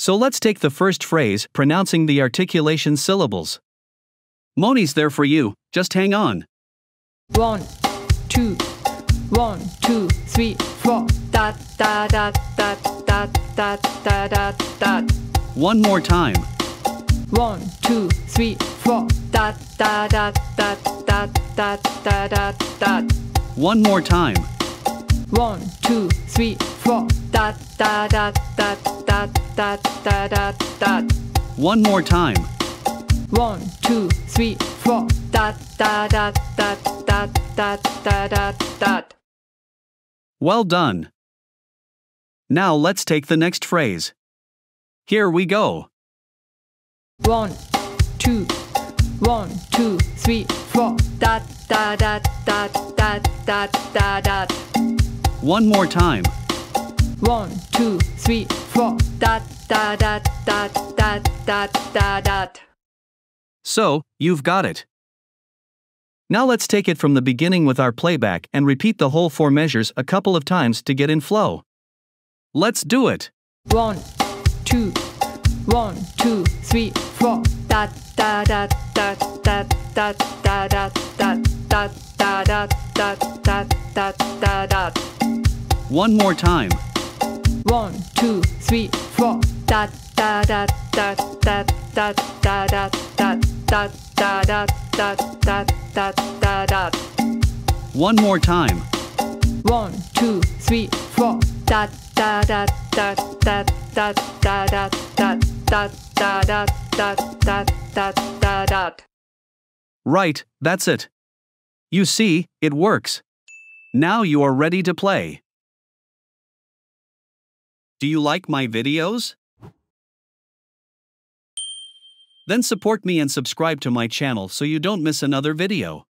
So let's take the first phrase, pronouncing the articulation syllables. Moni's there for you, just hang on. One, two, one, two, three, four. Da da da da da da da da da. One more time. One, two, three, four. Da da da da da da da da da. One more time. One, two, three, four. Da da da da da da da da da. One more time. One, two, three, four. Da da da da da da da da da. Well done. Now let's take the next phrase. Here we go. One, two, one, two, three, four. Da da da da da da da da. One more time. One, two, three, four. Da da da da da da da da. So, you've got it. Now let's take it from the beginning with our playback and repeat the whole four measures a couple of times to get in flow. Let's do it. One, two, one, two, three, four. Da da da da da da da da da da da da da da da da da. One more time. One, two, three, four. Da da da da da da da da da da da da da da da da da. One more time. One, two, three, four. Da da da da da da da da da da da da da da da da da. Right, that's it. You see, it works. Now you are ready to play. Do you like my videos? Then support me and subscribe to my channel so you don't miss another video.